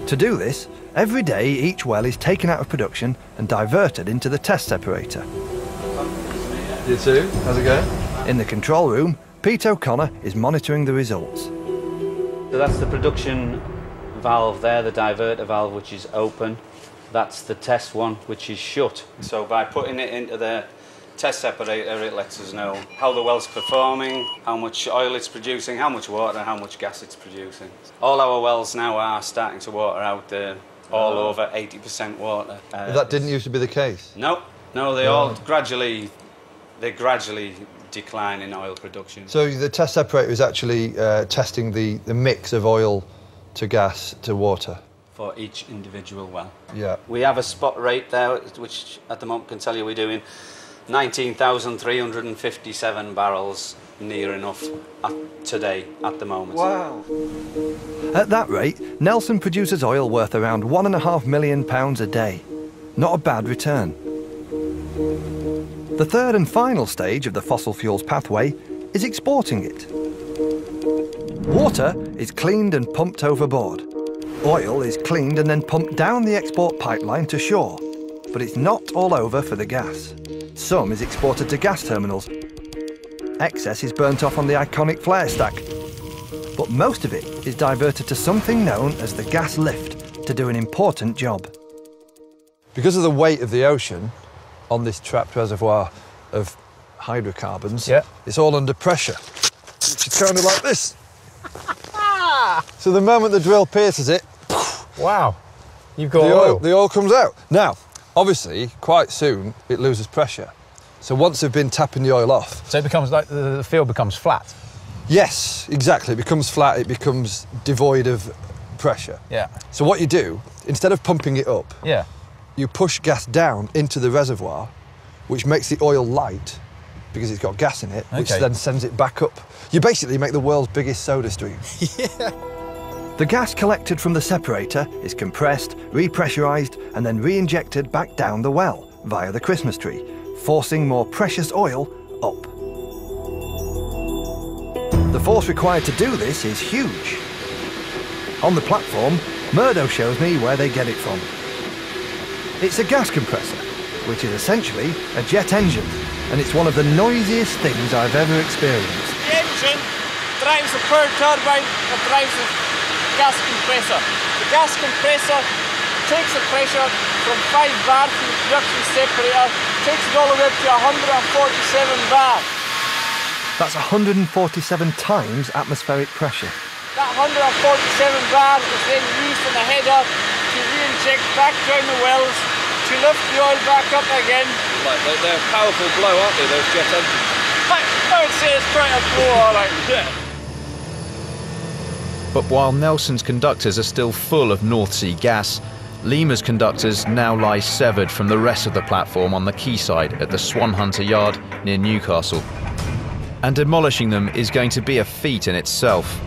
To do this, every day each well is taken out of production and diverted into the test separator. You too? How's it going? In the control room, Pete O'Connor is monitoring the results. So that's the production valve there, the diverter valve, which is open. That's the test one, which is shut. So by putting it into the test separator, it lets us know how the well's performing, how much oil it's producing, how much water, how much gas it's producing. All our wells now are starting to water out uh, all Oh. over 80% water. Uh, that didn't used to be the case. No, no, they all gradually, they gradually decline in oil production. So the test separator is actually uh, testing the, the mix of oil to gas to water. for each individual well. Yeah. We have a spot rate there, which at the moment can tell you we're doing 19,357 barrels near enough at today at the moment. Wow. At that rate, Nelson produces oil worth around one and a half million pounds a day. Not a bad return. The third and final stage of the fossil fuels pathway is exporting it. Water is cleaned and pumped overboard. Oil is cleaned and then pumped down the export pipeline to shore. But it's not all over for the gas. Some is exported to gas terminals. Excess is burnt off on the iconic flare stack. But most of it is diverted to something known as the gas lift to do an important job. Because of the weight of the ocean on this trapped reservoir of hydrocarbons, Yeah. it's all under pressure. Which is kind of like this. so the moment the drill pierces it, Wow. You've got the oil. oil, the oil comes out. Now, obviously, quite soon it loses pressure. So once they've been tapping the oil off, So it becomes like the field becomes flat. yes, exactly, it becomes flat, it becomes devoid of pressure. Yeah. So what you do, instead of pumping it up, Yeah. you push gas down into the reservoir, which makes the oil light because it's got gas in it, which then sends it back up. You basically make the world's biggest soda stream. The gas collected from the separator is compressed, repressurized, and then re-injected back down the well via the Christmas tree, forcing more precious oil up. The force required to do this is huge. On the platform, Murdo shows me where they get it from. It's a gas compressor, which is essentially a jet engine, and it's one of the noisiest things I've ever experienced. The engine drives the power turbine that drives the gas compressor. The gas compressor takes the pressure from 5 bar from the production separator, takes it all the way up to 147 bar. That's 147 times atmospheric pressure. That 147 bar is then used in the header to re-inject back down the wells to lift the oil back up again. Like they're, they're a powerful blow, aren't they? Those jet engines. I, I would say it's quite a blow, alright. Yeah. But while Nelson's conductors are still full of North Sea gas, Lima's conductors now lie severed from the rest of the platform on the quayside at the Swan Hunter Yard near Newcastle. And demolishing them is going to be a feat in itself.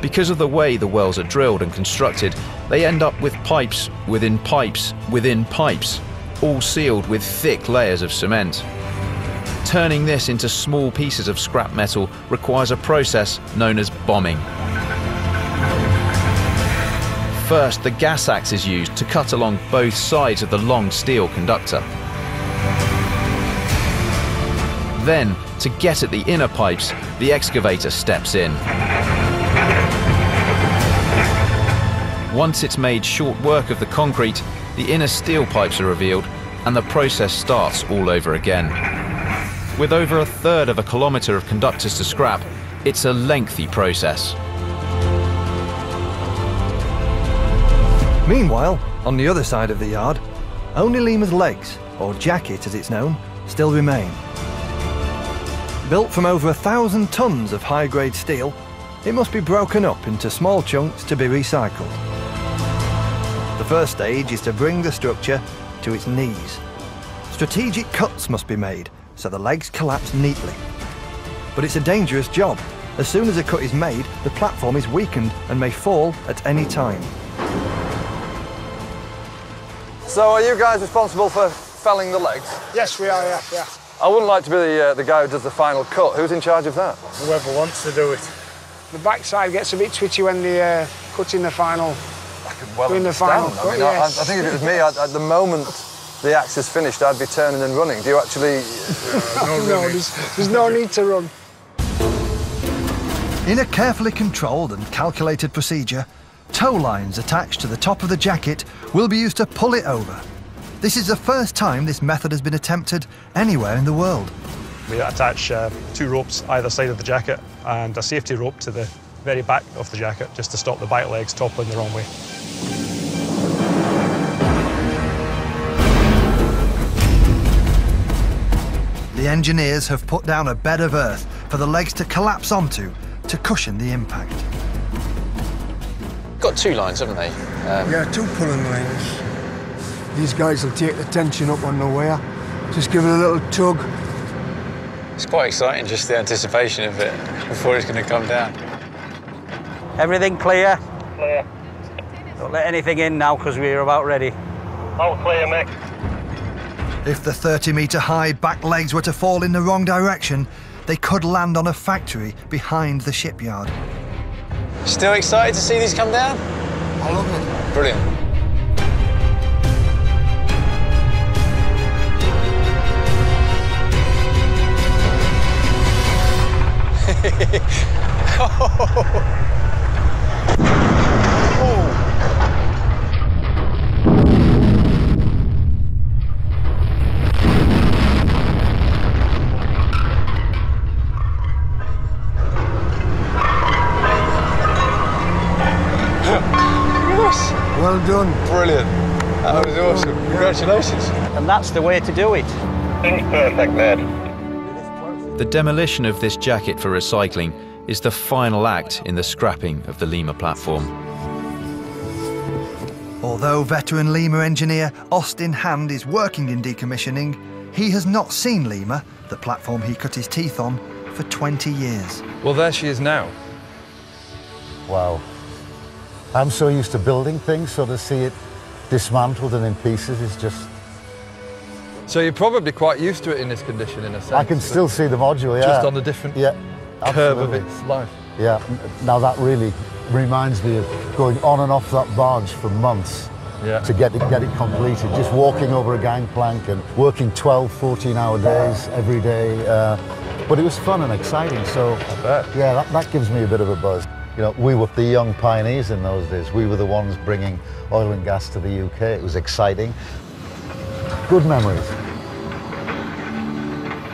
Because of the way the wells are drilled and constructed, they end up with pipes within pipes within pipes, all sealed with thick layers of cement. Turning this into small pieces of scrap metal requires a process known as bombing. First, the gas axe is used to cut along both sides of the long steel conductor. Then, to get at the inner pipes, the excavator steps in. Once it's made short work of the concrete, the inner steel pipes are revealed and the process starts all over again. With over a third of a kilometre of conductors to scrap, it's a lengthy process. Meanwhile, on the other side of the yard, only Lima's legs, or jacket as it's known, still remain. Built from over a thousand tons of high-grade steel, it must be broken up into small chunks to be recycled. The first stage is to bring the structure to its knees. Strategic cuts must be made so the legs collapse neatly. But it's a dangerous job. As soon as a cut is made, the platform is weakened and may fall at any time. So are you guys responsible for felling the legs? Yes, we are, yeah, yeah. I wouldn't like to be the, uh, the guy who does the final cut. Who's in charge of that? Whoever wants to do it. The backside gets a bit twitchy when they're uh, cutting the final. Well doing the final cut, I mean, yes. I, I think if it was me, I'd, at the moment the axe is finished, I'd be turning and running. Do you actually... no, there's, there's no need to run. In a carefully controlled and calculated procedure, tow lines attached to the top of the jacket will be used to pull it over. This is the first time this method has been attempted anywhere in the world. We attach uh, two ropes either side of the jacket and a safety rope to the very back of the jacket just to stop the back legs toppling the wrong way. The engineers have put down a bed of earth for the legs to collapse onto to cushion the impact. Got two lines, haven't they? Um, Yeah, two pulling lines. These guys will take the tension up on the wear. Just give it a little tug. It's quite exciting, just the anticipation of it before it's going to come down. Everything clear? Clear. Don't let anything in now because we're about ready. All clear, Mick. If the 30 metre high back legs were to fall in the wrong direction, they could land on a factory behind the shipyard. Still excited to see these come down? I love it. Brilliant. Well done. Brilliant. That was awesome. Congratulations. And that's the way to do it. Perfect, Ned. The demolition of this jacket for recycling is the final act in the scrapping of the Lima platform. Although veteran Lima engineer Austin Hand is working in decommissioning, he has not seen Lima, the platform he cut his teeth on, for 20 years. Well, there she is now. Wow. I'm so used to building things, so to see it dismantled and in pieces is just. So you're probably quite used to it in this condition, in a sense. I can still see the module, yeah. Just on the different yeah, curve of its life. Yeah, now that really reminds me of going on and off that barge for months Yeah. to get it, get it completed. Just walking over a gangplank and working 12, 14 hour days every day. Uh, but it was fun and exciting, so yeah, that, that gives me a bit of a buzz. You know, we were the young pioneers in those days. We were the ones bringing oil and gas to the UK. It was exciting. Good memories.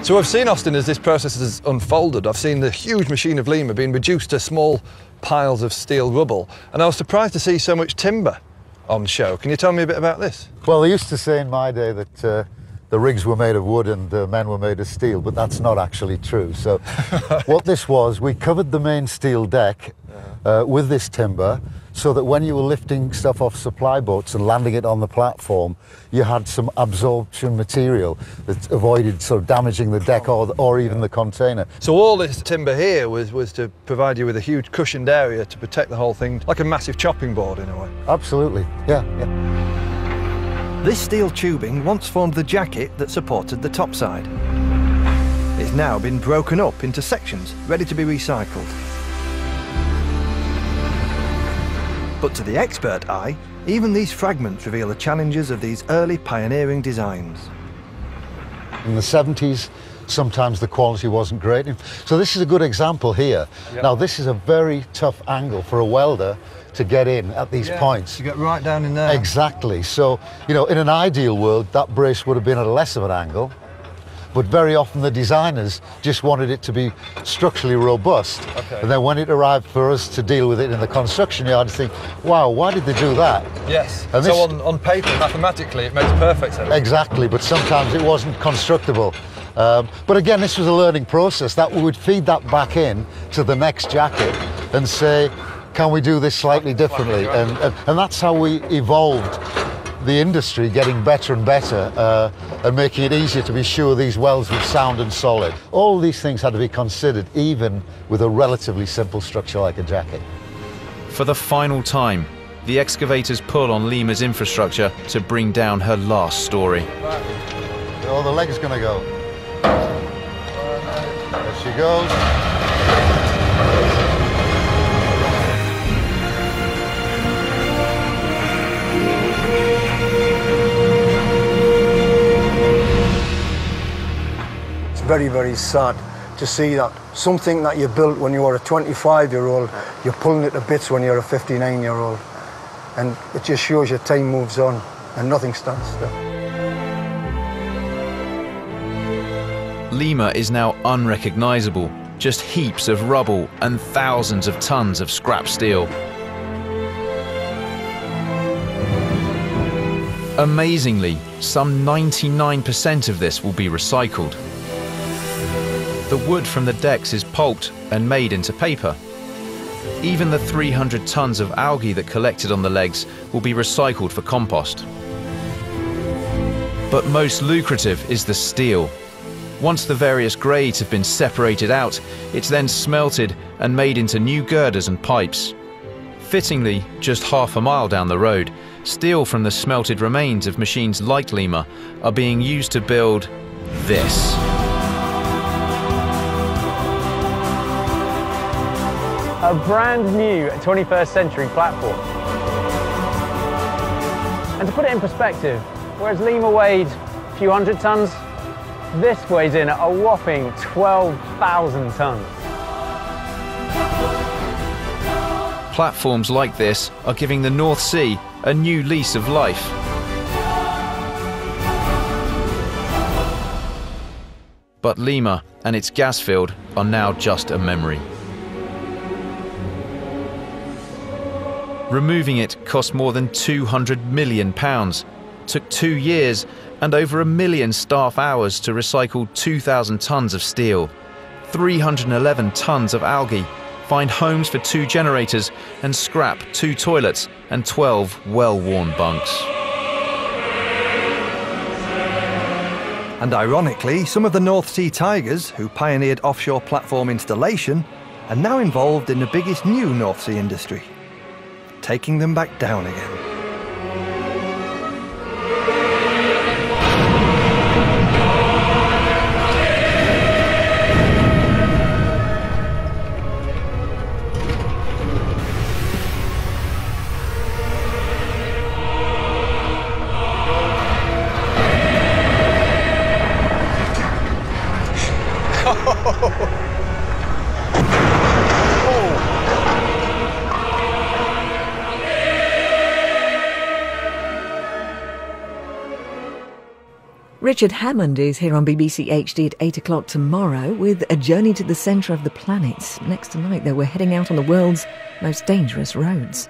So I've seen Austin as this process has unfolded. I've seen the huge machine of Lima being reduced to small piles of steel rubble, and I was surprised to see so much timber on show. Can you tell me a bit about this? Well, they used to say in my day that uh, the rigs were made of wood and the men were made of steel, but that's not actually true. So, what this was, we covered the main steel deck uh, with this timber so that when you were lifting stuff off supply boats and landing it on the platform, you had some absorption material that avoided sort of damaging the deck or, or even the container. So all this timber here was, was to provide you with a huge cushioned area to protect the whole thing, like a massive chopping board in a way. Absolutely, yeah, yeah. This steel tubing once formed the jacket that supported the topside. It's now been broken up into sections, ready to be recycled. But to the expert eye, even these fragments reveal the challenges of these early pioneering designs. In the 70s, sometimes the quality wasn't great. So this is a good example here. Yep. Now this is a very tough angle for a welder to get in at these Yeah, points. You get right down in there. Exactly. So, you know, in an ideal world, that brace would have been at a less of an angle. But very often the designers just wanted it to be structurally robust. Okay. And then when it arrived for us to deal with it in the construction yard, you think, wow, why did they do that? Yes. And so on, on paper, mathematically, it makes perfect sense. Exactly, but sometimes it wasn't constructible. Um, but again, this was a learning process that we would feed that back in to the next jacket and say, can we do this slightly differently? And, and, and that's how we evolved the industry, getting better and better uh, and making it easier to be sure these wells would sound and solid. All these things had to be considered, even with a relatively simple structure like a jacket. For the final time, the excavators pull on Lima's infrastructure to bring down her last story. Oh, the leg's gonna go. There she goes. Very, very sad to see that something that you built when you were a 25 year old, you're pulling it to bits when you're a 59 year old. And it just shows you time moves on and nothing stands still. Lima is now unrecognizable, just heaps of rubble and thousands of tons of scrap steel. Amazingly, some 99% of this will be recycled. The wood from the decks is pulped and made into paper. Even the 300 tons of algae that collected on the legs will be recycled for compost. But most lucrative is the steel. Once the various grades have been separated out, it's then smelted and made into new girders and pipes. Fittingly, just half a mile down the road, steel from the smelted remains of machines like Lima are being used to build this. A brand new 21st century platform. And to put it in perspective, whereas Lima weighed a few hundred tons, this weighs in a whopping 12,000 tons. Platforms like this are giving the North Sea a new lease of life. But Lima and its gas field are now just a memory. Removing it cost more than 200 million pounds, took two years and over a million staff hours to recycle 2,000 tons of steel, 311 tons of algae, find homes for two generators and scrap two toilets and 12 well-worn bunks. And ironically, some of the North Sea Tigers, who pioneered offshore platform installation, are now involved in the biggest new North Sea industry, taking them back down again. Richard Hammond is here on BBC HD at 8 o'clock tomorrow with a journey to the centre of the planet. Next tonight, though, we're heading out on the world's most dangerous roads.